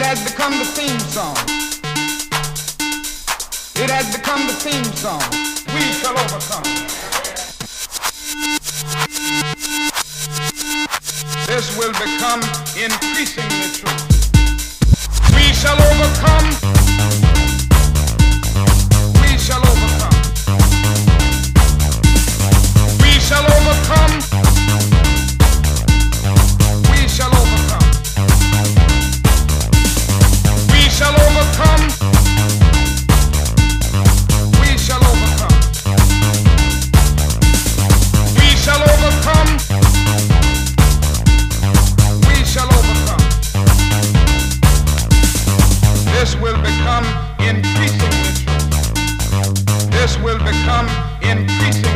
It has become the theme song. It has become the theme song. We shall overcome. This will become increasingly true. We shall overcome. increasing.